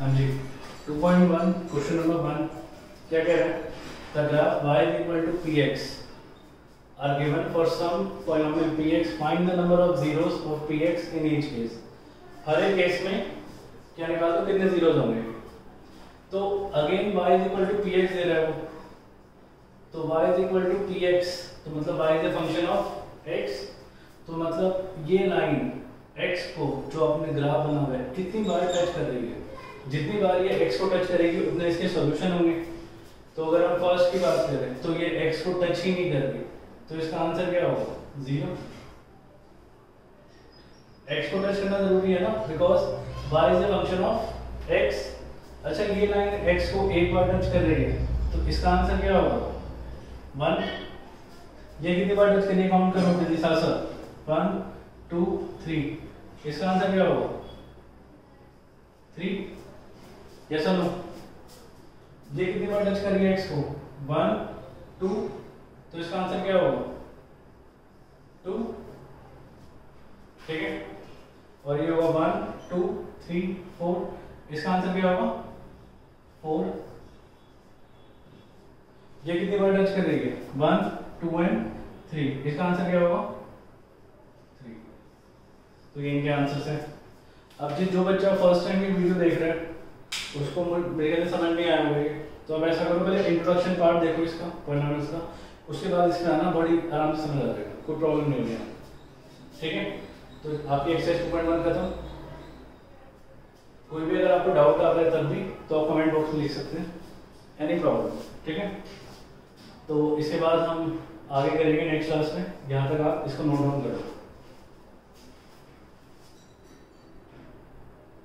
हाँ जी 2.1 question number one क्या कह रहा है the graph y is equal to px are given for some polynomial px find the number of zeros of px in each case हर एक case में क्या निकाल दो कितने जीरोस होंगे तो again y is equal to px दे रहा है वो तो y is equal to px तो मतलब y is a function of x तो मतलब ये लाइन x को जो अपने ग्राफ बना हुआ है कितनी बार टच कर रही है जितनी बार ये x को टच करेगी, उतने इसके सॉल्यूशन होंगे। तो अगर हम फ़र्स्ट की बात करें तो ये x को टच ही नहीं कर तो इसका आंसर क्या होगा? ज़ीरो x को टच करना ज़रूरी है ना? Because y is a function of x. अच्छा ये लाइन x को एक बार टच कर रही है। तो इसका आंसर क्या होगा? वन ये कितनी बार टच करनी काउंट करो जल्दी साथ साथ वन टू थ्री इसका आंसर क्या होगा? थ्री यस और नो ये कितनी बार टच कर है एक्स को? वन टू तो इसका आंसर क्या होगा? टू ठीक है? और ये होगा वन टू थ्री फोर इसका आंसर क्या होगा? फोर ये कितनी बार टच कर है वन टू एंड थ्री इसका आंसर क्या होगा? थ्री तो ये इनके आंसर्स हैं। अब जी, जो बच्चा फ़र्स्ट टाइम ये वीडियो देख रहा है उसको मेरे ख्याल समझ नहीं आया होगा तो अब ऐसा करो, पहले इंट्रोडक्शन पार्ट देखो इसका पॉलिनोमियल्स का उसके बाद इसमें आना बड़ी आराम से समझ आ जाएगा, कोई प्रॉब्लम नहीं होगी। ठीक है? तो आपकी एक्सरसाइज टू पॉइंट वन खत्म। कोई भी अगर आपको डाउट आ रहा है तब भी तो आप कमेंट बॉक्स में लिख सकते हैं। एनी प्रॉब्लम ठीक है? तो इसके बाद हम आगे करेंगे नेक्स्ट क्लास में। यहाँ तक आप इसको नोट डाउन करो।